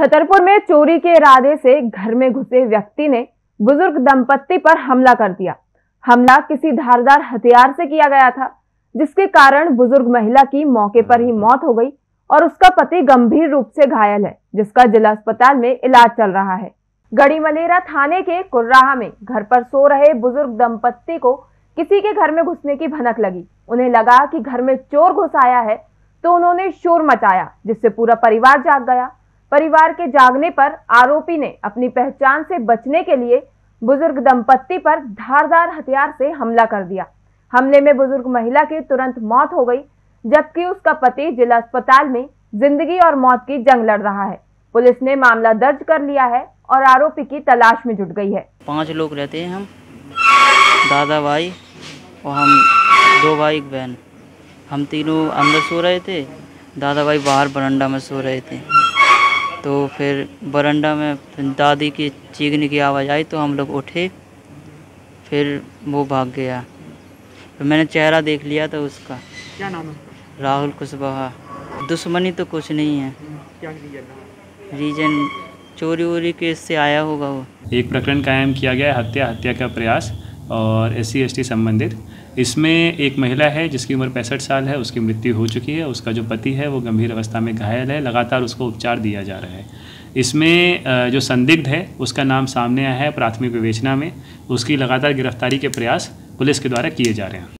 छतरपुर में चोरी के इरादे से घर में घुसे व्यक्ति ने बुज़ुर्ग दंपत्ति पर हमला कर दिया। हमला किसी धारदार हथियार से किया गया था, जिसके कारण बुज़ुर्ग महिला की मौके पर ही मौत हो गई और उसका पति गंभीर रूप से घायल है, जिसका जिला अस्पताल में इलाज चल रहा है। गड़ी मलेरा थाने के कुर्राहा में घर पर सो रहे बुज़ुर्ग दंपत्ति को किसी के घर में घुसने की भनक लगी। उन्हें लगा कि घर में चोर घुस आया है तो उन्होंने शोर मचाया, जिससे पूरा परिवार जाग गया। परिवार के जागने पर आरोपी ने अपनी पहचान से बचने के लिए बुज़ुर्ग दंपत्ति पर धारदार हथियार से हमला कर दिया। हमले में बुज़ुर्ग महिला की तुरंत मौत हो गई, जबकि उसका पति जिला अस्पताल में ज़िंदगी और मौत की जंग लड़ रहा है। पुलिस ने मामला दर्ज कर लिया है और आरोपी की तलाश में जुट गई है। पाँच लोग रहते हैं हम, दादा भाई और हम दो भाई बहन। हम तीनों अंदर सो रहे थे, दादा भाई बाहर बरंडा में सो रहे थे। तो फिर बरंडा में दादी की चीखने की आवाज़ आई तो हम लोग उठे फिर वो भाग गया। फिर मैंने चेहरा देख लिया था उसका। क्या नाम है राहुल कुशवाहा। दुश्मनी तो कुछ नहीं है। क्या रीजन रीजन चोरी वोरी केस से आया होगा वो। एक प्रकरण कायम किया गया है हत्या हत्या का प्रयास। और एस सी संबंधित। इसमें एक महिला है जिसकी उम्र पैंसठ साल है, उसकी मृत्यु हो चुकी है, उसका जो पति है वो गंभीर अवस्था में घायल है, लगातार उसको उपचार दिया जा रहा है। इसमें जो संदिग्ध है, उसका नाम सामने आया है प्राथमिक विवेचना में। उसकी लगातार गिरफ्तारी के प्रयास पुलिस के द्वारा किए जा रहे हैं।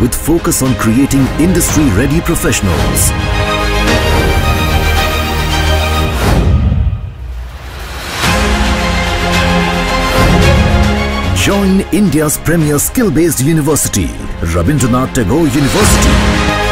with focus on creating industry-ready professionals. Join India's premier skill-based university, Rabindranath Tagore University.